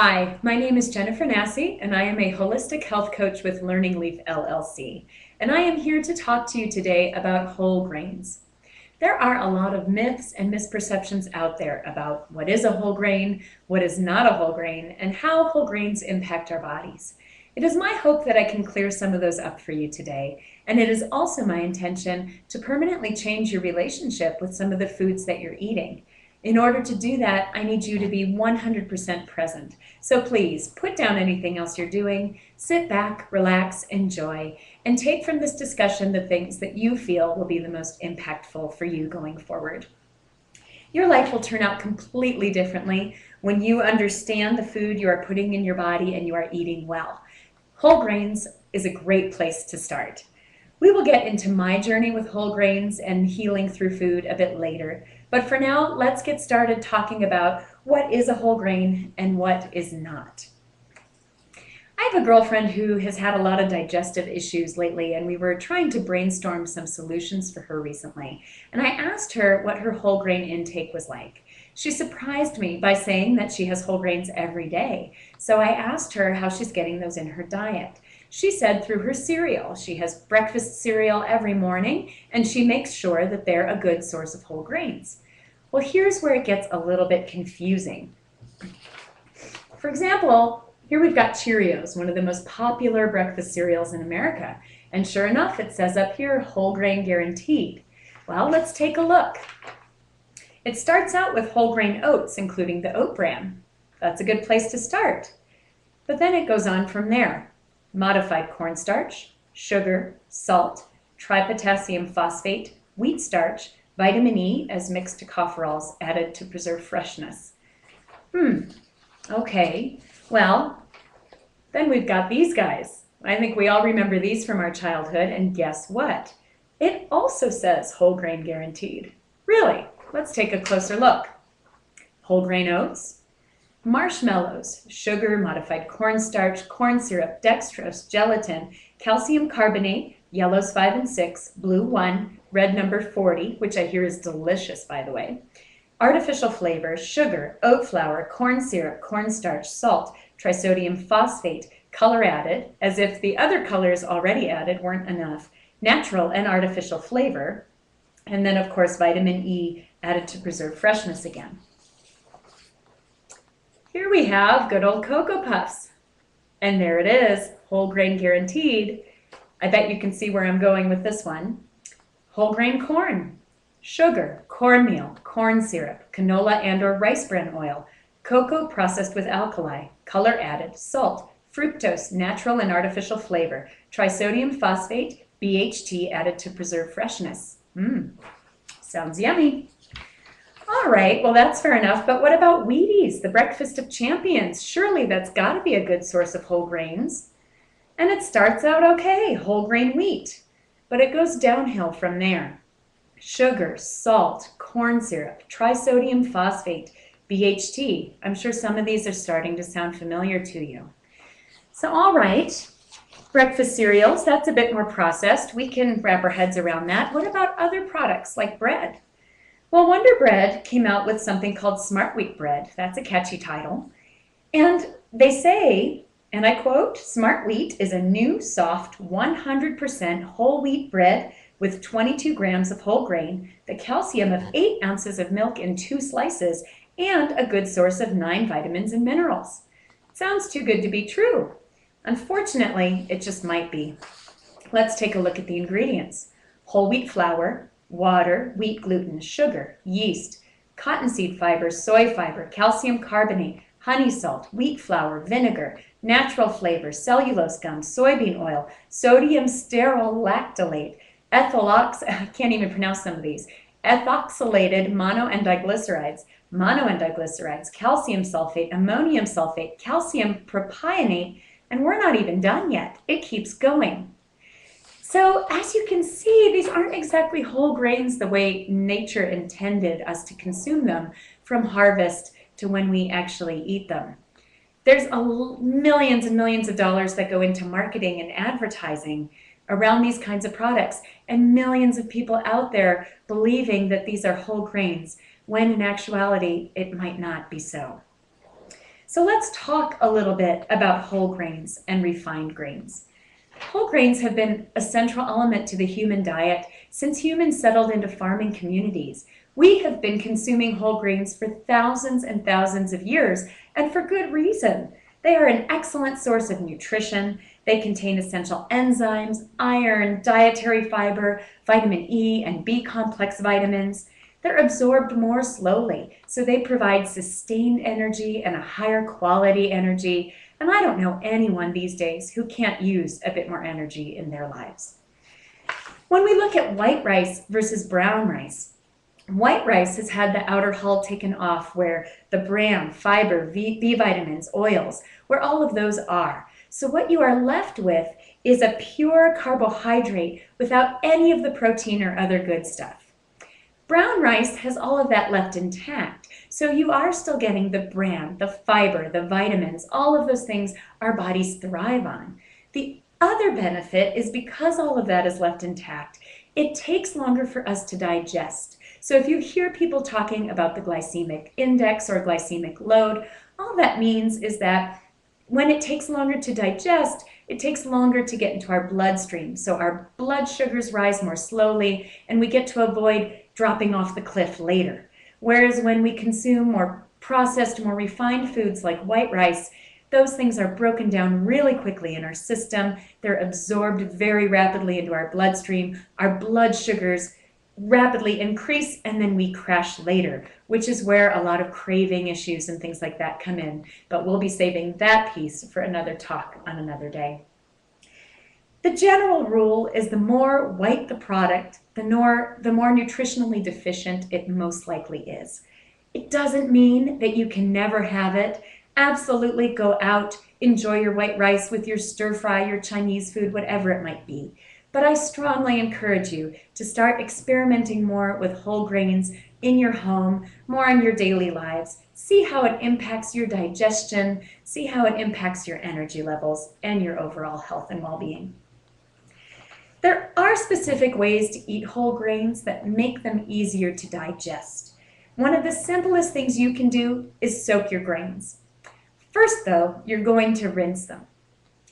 Hi, my name is Jennifer Nassi, and I am a holistic health coach with Learning Leaf LLC. And I am here to talk to you today about whole grains. There are a lot of myths and misperceptions out there about what is a whole grain, what is not a whole grain, and how whole grains impact our bodies. It is my hope that I can clear some of those up for you today, and it is also my intention to permanently change your relationship with some of the foods that you're eating. In order to do that, I need you to be 100% present. So please put down anything else you're doing, sit back, relax, enjoy, and take from this discussion the things that you feel will be the most impactful for you going forward. Your life will turn out completely differently when you understand the food you are putting in your body and you are eating well. Whole grains is a great place to start. We will get into my journey with whole grains and healing through food a bit later. But for now, let's get started talking about what is a whole grain and what is not. I have a girlfriend who has had a lot of digestive issues lately, and we were trying to brainstorm some solutions for her recently. And I asked her what her whole grain intake was like. She surprised me by saying that she has whole grains every day. So I asked her how she's getting those in her diet. She said through her cereal. She has breakfast cereal every morning and she makes sure that they're a good source of whole grains. Well, here's where it gets a little bit confusing. For example, here we've got Cheerios, one of the most popular breakfast cereals in America. And sure enough, it says up here, whole grain guaranteed. Well, let's take a look. It starts out with whole grain oats, including the oat bran. That's a good place to start. But then it goes on from there modified cornstarch, sugar, salt, tripotassium phosphate, wheat starch, vitamin E as mixed tocopherols added to preserve freshness. Hmm, okay, well, then we've got these guys. I think we all remember these from our childhood, and guess what? It also says whole grain guaranteed. Really? Let's take a closer look. Whole grain oats, marshmallows, sugar, modified cornstarch, corn syrup, dextrose, gelatin, calcium carbonate, yellows 5 and 6, blue 1, red number 40, which I hear is delicious, by the way, artificial flavors, sugar, oat flour, corn syrup, cornstarch, salt, trisodium phosphate, color added, as if the other colors already added weren't enough, natural and artificial flavor, and then, of course, vitamin E added to preserve freshness again. Here we have good old Cocoa Puffs. And there it is, whole grain guaranteed. I bet you can see where I'm going with this one. Whole grain corn, sugar, cornmeal, corn syrup, canola and or rice bran oil, cocoa processed with alkali, color added, salt, fructose, natural and artificial flavor, trisodium phosphate, BHT added to preserve freshness. Mmm, sounds yummy. All right, well, that's fair enough. But what about Wheaties, the breakfast of champions? Surely that's got to be a good source of whole grains. And it starts out okay, whole grain wheat, but it goes downhill from there. Sugar, salt, corn syrup, trisodium phosphate, BHT. I'm sure some of these are starting to sound familiar to you. So, all right, breakfast cereals, that's a bit more processed. We can wrap our heads around that. What about other products like bread? Well, Wonder Bread came out with something called Smart Wheat Bread. That's a catchy title. And they say, and I quote, Smart Wheat is a new, soft, 100% whole wheat bread with 22 grams of whole grain, the calcium of 8 ounces of milk in two slices, and a good source of 9 vitamins and minerals. Sounds too good to be true. Unfortunately, it just might be. Let's take a look at the ingredients. Whole wheat flour, water, wheat gluten, sugar, yeast, cottonseed fiber, soy fiber, calcium carbonate, honey salt, wheat flour, vinegar, natural flavors, cellulose gum, soybean oil, sodium stearoyl lactylate, ethylox, I can't even pronounce some of these, ethoxylated mono and diglycerides, mono and diglycerides, calcium sulfate, ammonium sulfate, calcium propionate, and we're not even done yet. It keeps going. So as you can see, these aren't exactly whole grains the way nature intended us to consume them from harvest to when we actually eat them. There's a, millions and millions of dollars that go into marketing and advertising around these kinds of products and millions of people out there believing that these are whole grains when in actuality it might not be so. So let's talk a little bit about whole grains and refined grains. Whole grains have been a central element to the human diet since humans settled into farming communities. We have been consuming whole grains for thousands and thousands of years, and for good reason. They are an excellent source of nutrition. They contain essential enzymes, iron, dietary fiber, vitamin E, and B complex vitamins. They're absorbed more slowly, so they provide sustained energy and a higher quality energy. And I don't know anyone these days who can't use a bit more energy in their lives. When we look at white rice versus brown rice, white rice has had the outer hull taken off where the bran, fiber, B, B vitamins, oils, where all of those are. So what you are left with is a pure carbohydrate without any of the protein or other good stuff. Brown rice has all of that left intact. So you are still getting the bran, the fiber, the vitamins, all of those things our bodies thrive on. The other benefit is because all of that is left intact, it takes longer for us to digest. So if you hear people talking about the glycemic index or glycemic load, all that means is that when it takes longer to digest, it takes longer to get into our bloodstream. So our blood sugars rise more slowly and we get to avoid dropping off the cliff later. Whereas when we consume more processed, more refined foods like white rice, those things are broken down really quickly in our system. They're absorbed very rapidly into our bloodstream. Our blood sugars rapidly increase and then we crash later, which is where a lot of craving issues and things like that come in. But we'll be saving that piece for another talk on another day. The general rule is the more white the product, the more, the more nutritionally deficient it most likely is. It doesn't mean that you can never have it. Absolutely go out, enjoy your white rice with your stir fry, your Chinese food, whatever it might be. But I strongly encourage you to start experimenting more with whole grains in your home, more in your daily lives. See how it impacts your digestion, see how it impacts your energy levels and your overall health and well being. There are specific ways to eat whole grains that make them easier to digest. One of the simplest things you can do is soak your grains. First, though, you're going to rinse them.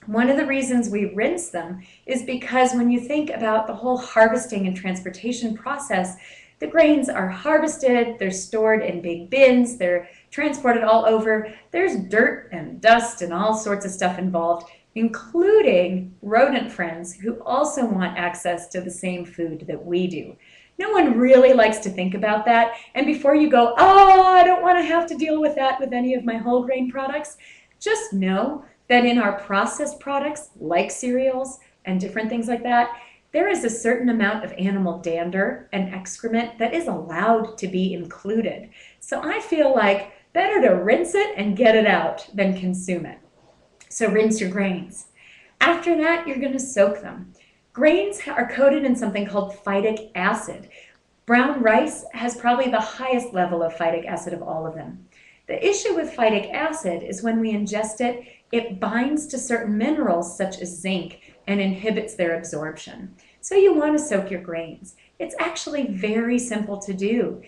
One of the reasons we rinse them is because when you think about the whole harvesting and transportation process, the grains are harvested, they're stored in big bins, they're transported all over. There's dirt and dust and all sorts of stuff involved including rodent friends who also want access to the same food that we do. No one really likes to think about that. And before you go, oh, I don't want to have to deal with that with any of my whole grain products, just know that in our processed products, like cereals and different things like that, there is a certain amount of animal dander and excrement that is allowed to be included. So I feel like better to rinse it and get it out than consume it. So rinse your grains. After that, you're going to soak them. Grains are coated in something called phytic acid. Brown rice has probably the highest level of phytic acid of all of them. The issue with phytic acid is when we ingest it, it binds to certain minerals such as zinc and inhibits their absorption. So you want to soak your grains. It's actually very simple to do.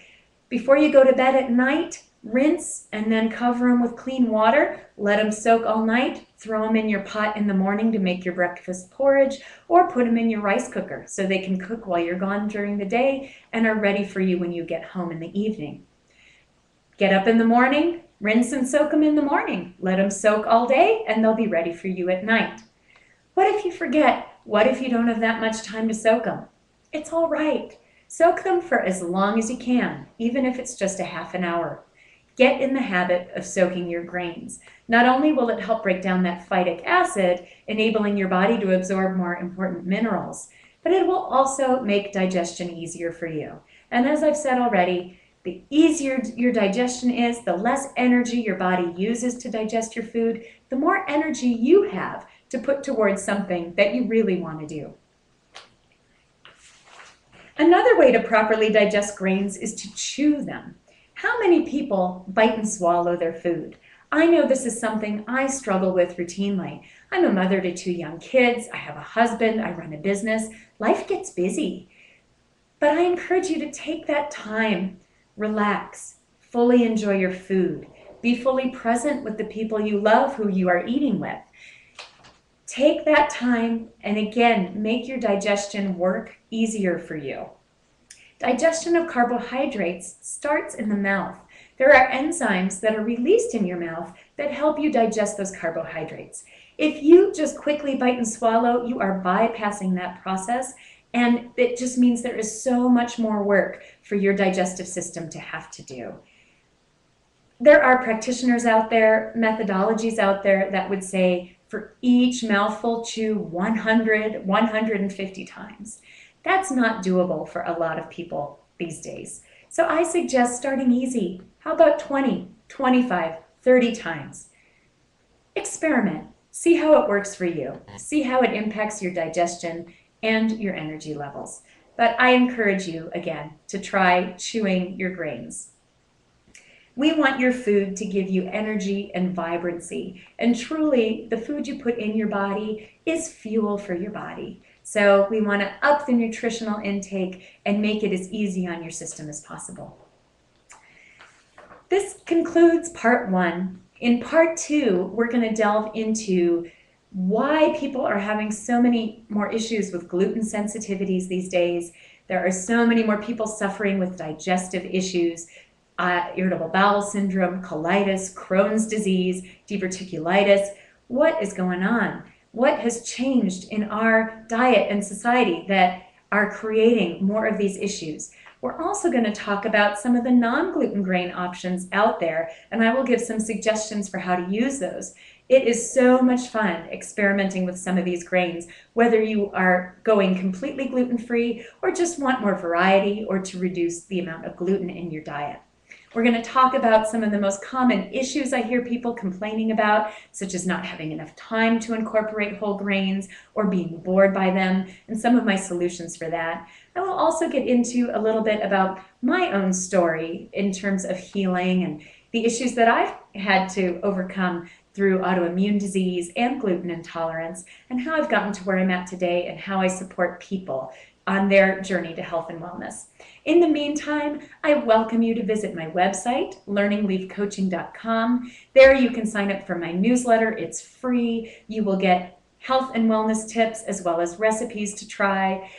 Before you go to bed at night, rinse and then cover them with clean water. Let them soak all night. Throw them in your pot in the morning to make your breakfast porridge or put them in your rice cooker so they can cook while you're gone during the day and are ready for you when you get home in the evening. Get up in the morning, rinse and soak them in the morning. Let them soak all day and they'll be ready for you at night. What if you forget? What if you don't have that much time to soak them? It's all right. Soak them for as long as you can, even if it's just a half an hour. Get in the habit of soaking your grains. Not only will it help break down that phytic acid, enabling your body to absorb more important minerals, but it will also make digestion easier for you. And as I've said already, the easier your digestion is, the less energy your body uses to digest your food, the more energy you have to put towards something that you really want to do. Another way to properly digest grains is to chew them. How many people bite and swallow their food? I know this is something I struggle with routinely. I'm a mother to two young kids, I have a husband, I run a business. Life gets busy. But I encourage you to take that time, relax, fully enjoy your food. Be fully present with the people you love who you are eating with. Take that time and again, make your digestion work easier for you. Digestion of carbohydrates starts in the mouth. There are enzymes that are released in your mouth that help you digest those carbohydrates. If you just quickly bite and swallow, you are bypassing that process and it just means there is so much more work for your digestive system to have to do. There are practitioners out there, methodologies out there that would say for each mouthful, chew 100, 150 times. That's not doable for a lot of people these days. So I suggest starting easy. How about 20, 25, 30 times? Experiment. See how it works for you. See how it impacts your digestion and your energy levels. But I encourage you, again, to try chewing your grains. We want your food to give you energy and vibrancy. And truly, the food you put in your body is fuel for your body. So we want to up the nutritional intake and make it as easy on your system as possible. This concludes part one. In part two, we're going to delve into why people are having so many more issues with gluten sensitivities these days. There are so many more people suffering with digestive issues, uh, irritable bowel syndrome, colitis, Crohn's disease, diverticulitis. What is going on? What has changed in our diet and society that are creating more of these issues? We're also going to talk about some of the non-gluten grain options out there, and I will give some suggestions for how to use those. It is so much fun experimenting with some of these grains, whether you are going completely gluten-free or just want more variety or to reduce the amount of gluten in your diet. We're going to talk about some of the most common issues I hear people complaining about, such as not having enough time to incorporate whole grains or being bored by them, and some of my solutions for that. I will also get into a little bit about my own story in terms of healing and the issues that I've had to overcome through autoimmune disease and gluten intolerance, and how I've gotten to where I'm at today and how I support people on their journey to health and wellness. In the meantime, I welcome you to visit my website, learningleafcoaching.com. There you can sign up for my newsletter. It's free. You will get health and wellness tips as well as recipes to try.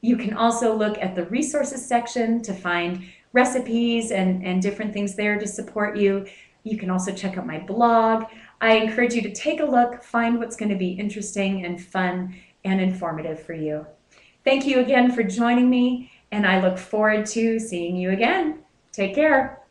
You can also look at the resources section to find recipes and, and different things there to support you. You can also check out my blog. I encourage you to take a look, find what's going to be interesting and fun and informative for you. Thank you again for joining me, and I look forward to seeing you again. Take care.